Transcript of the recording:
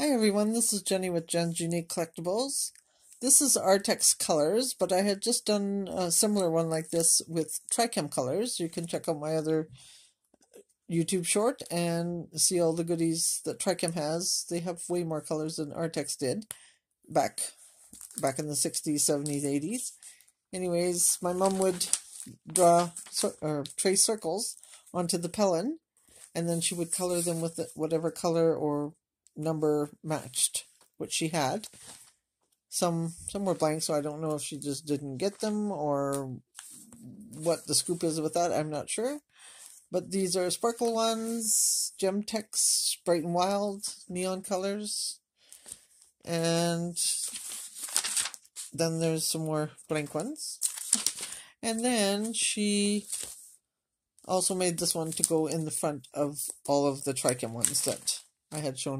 Hi everyone, this is Jenny with Jen's Unique Collectibles. This is Artex Colors, but I had just done a similar one like this with Trichem Colors. You can check out my other YouTube short and see all the goodies that Trichem has. They have way more colors than Artex did back back in the 60s, 70s, 80s. Anyways, my mom would draw or trace circles onto the Pellon and then she would color them with whatever color or number matched what she had. Some some were blank, so I don't know if she just didn't get them or what the scoop is with that. I'm not sure. But these are sparkle ones, Gemtex, Bright and Wild, neon colors. And then there's some more blank ones. And then she also made this one to go in the front of all of the Trichem ones that I had shown